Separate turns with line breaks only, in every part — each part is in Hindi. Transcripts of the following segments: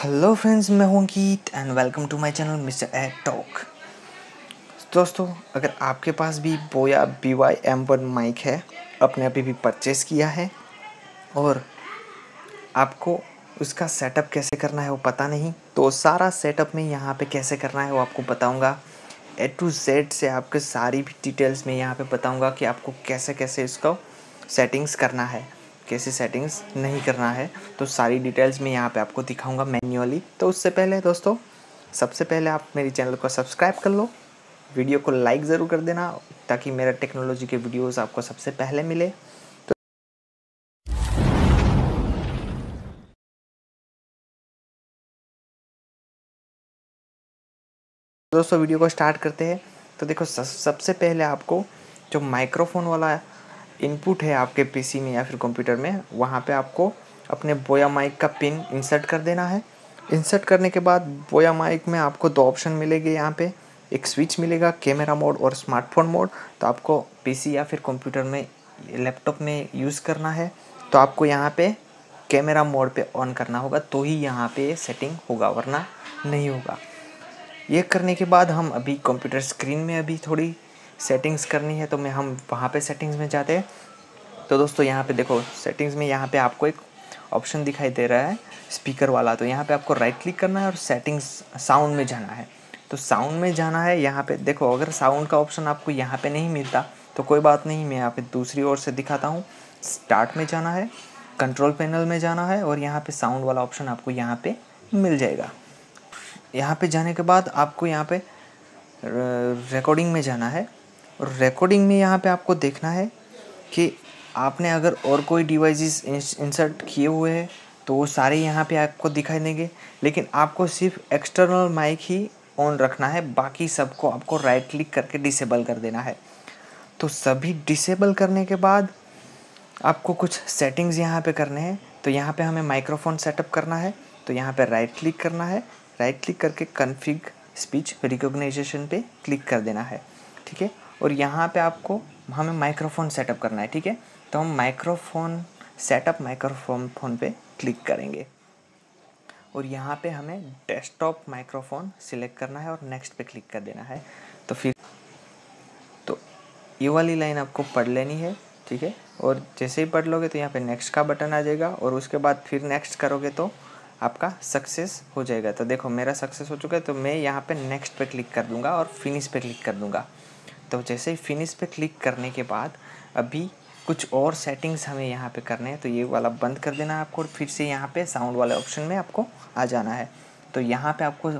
हेलो फ्रेंड्स मैं हूँ Ankit and welcome to my channel mister A talk दोस्तों, अगर आपके पास भी Boya B Y M one mic है अपने अभी भी परचेस किया है, और आपको उसका सेटअप कैसे करना है वो पता नहीं तो सारा सेटअप में यहाँ पे कैसे करना है वो आपको बताऊँगा। ए टू जेड से आपके सारी भी डिटेल्स में यहाँ पे बताऊँगा कि आपको कैसे कैसे इसका सेटिंग्स करना है। कैसे सेटिंग्स नहीं करना है तो सारी डिटेल्स में यहाँ पे आपको दिखाऊँगा मैन्युअली तो उससे पहले दोस्तों, सबसे पहले आप मेरे चैनल को सब्सक्राइब कर लो। वीडियो को लाइक ज़रूर कर देना, ताकि मेरा टेक्नोलॉजी के वीडियोस आपको सबसे पहले मिले। तो दोस्तों, वीडियो को स्टार्ट करते हैं। तो देखो सबसे पहले आपको जो माइक्रोफोन वाला इनपुट है आपके पीसी में या फिर कंप्यूटर में, वहाँ पे आपको अपने बोया माइक का पिन इंसर्ट कर देना है। इंसर्ट करने के बाद बोया माइक में आपको दो ऑप्शन मिलेंगे यहाँ पे। एक स्विच मिलेगा कैमरा मोड और स्मार्टफ़ोन मोड तो आपको पीसी या फिर कंप्यूटर में लैपटॉप में यूज़ करना है। तो आपको यहाँ पे कैमरा मोड पे ऑन करना होगा तो ही यहाँ पे सेटिंग होगा, वरना नहीं होगा। ये करने के बाद हम अभी कंप्यूटर स्क्रीन में अभी थोड़ी सेटिंग्स करनी है तो मैं हम वहाँ पे सेटिंग्स में जाते हैं तो दोस्तों यहाँ पे देखो सेटिंग्स में यहाँ पे आपको एक ऑप्शन दिखाई दे रहा है स्पीकर वाला तो यहाँ पे आपको राइट क्लिक करना है और सेटिंग्स साउंड में जाना है तो साउंड में जाना है यहाँ पे देखो अगर साउंड का ऑप्शन आपको यहाँ पे नहीं मिलता तो कोई बात नहीं मैं यहाँ पे दूसरी ओर से दिखाता हूँ स्टार्ट में जाना है कंट्रोल पैनल में जाना है और यहाँ पे साउंड वाला ऑप्शन आपको यहाँ पे मिल जाएगा यहाँ पे जाने के बाद आपको यहाँ पे रिकॉर्डिंग में जाना है और रिकॉर्डिंग में यहाँ पे आपको देखना है कि आपने अगर और कोई डिवाइसेस इंसर्ट किए हुए हैं तो वो सारे यहाँ पे आपको दिखाई देंगे। लेकिन आपको सिर्फ़ एक्सटर्नल माइक ही ऑन रखना है, बाकी सबको आपको राइट क्लिक करके डिसेबल कर देना है। तो सभी डिसेबल करने के बाद आपको कुछ सेटिंग्स यहाँ पे करने हैं। तो यहाँ पे हमें माइक्रोफोन सेटअप करना है। तो यहाँ पे राइट क्लिक करना है। राइट क्लिक करके कन्फिग स्पीच रिकॉग्नाइजेशन पे क्लिक कर देना है। ठीक है? और यहाँ पे आपको हमें माइक्रोफोन सेटअप करना है, ठीक है? तो हम माइक्रोफोन सेटअप माइक्रोफोन फ़ोन पे क्लिक करेंगे। और यहाँ पे हमें डेस्कटॉप माइक्रोफोन सिलेक्ट करना है और नेक्स्ट पे क्लिक कर देना है। तो फिर तो ये वाली लाइन आपको पढ़ लेनी है, ठीक है? और जैसे ही पढ़ लोगे तो यहाँ पे नेक्स्ट का बटन आ जाएगा और उसके बाद फिर नेक्स्ट करोगे तो आपका सक्सेस हो जाएगा। तो देखो, मेरा सक्सेस हो चुका है तो मैं यहाँ पे नेक्स्ट पे क्लिक कर दूँगा और फिनिश पे क्लिक कर दूँगा। तो जैसे फिनिश पे क्लिक करने के बाद, अभी कुछ और सेटिंग्स हमें यहाँ पे करने हैं तो ये वाला बंद कर देना है आपको, और फिर से यहाँ पे साउंड वाले ऑप्शन में आपको आ जाना है। तो यहाँ पे आपको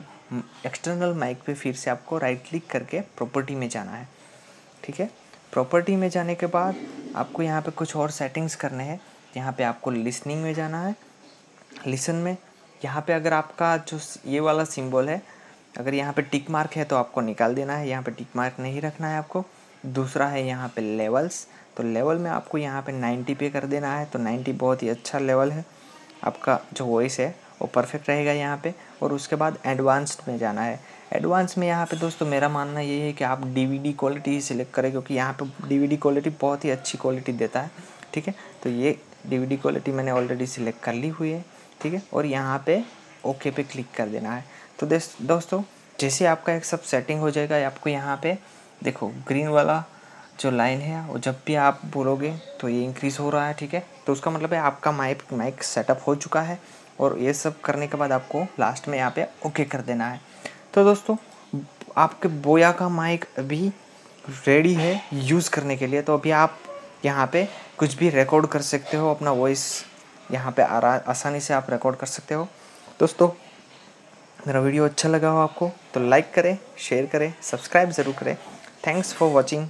एक्सटर्नल माइक पे फिर से आपको राइट क्लिक करके प्रॉपर्टी में जाना है। ठीक है? प्रॉपर्टी में जाने के बाद आपको यहाँ पे कुछ और सेटिंग्स करने हैं, यहाँ पे आपको लिसनिंग में जाना है। लिसन में, यहाँ पे अगर आपका जो ये वाला सिंबल है अगर यहाँ पे टिक मार्क है तो आपको निकाल देना है, यहाँ पे टिक मार्क नहीं रखना है आपको। दूसरा है यहाँ पे लेवल्स तो लेवल में आपको यहाँ पे 90 पे कर देना है तो 90 बहुत ही अच्छा लेवल है। आपका जो वॉइस है वो परफेक्ट रहेगा यहाँ पे, और उसके बाद एडवांस्ड में जाना है। एडवांस में यहाँ पे दोस्तों मेरा मानना ये है कि आप डीवीडी क्वालिटी ही सिलेक्ट करें, क्योंकि यहाँ पे डी क्वालिटी बहुत ही अच्छी क्वालिटी देता है, ठीक है? तो ये डीवीडी क्वालिटी मैंने ऑलरेडी सिलेक्ट कर ली हुई है, ठीक है? और यहाँ पे ओके पे क्लिक कर देना है। तो दोस्तों, जैसे आपका एक सब सेटिंग हो जाएगा आपको यहाँ पे, देखो ग्रीन वाला जो लाइन है, वो जब भी आप बोलोगे तो ये इंक्रीज़ हो रहा है, ठीक है? तो उसका मतलब है आपका माइक माइक सेटअप हो चुका है, और ये सब करने के बाद आपको लास्ट में यहाँ पे ओके कर देना है। तो दोस्तों, आपके बोया का माइक अभी रेडी है यूज़ करने के लिए तो अभी आप यहाँ पे कुछ भी रिकॉर्ड कर सकते हो, अपना वॉइस यहाँ पे आसानी से आप रिकॉर्ड कर सकते हो। दोस्तों मेरा वीडियो अच्छा लगा हो आपको तो लाइक करें शेयर करें सब्सक्राइब ज़रूर करें. Thanks for watching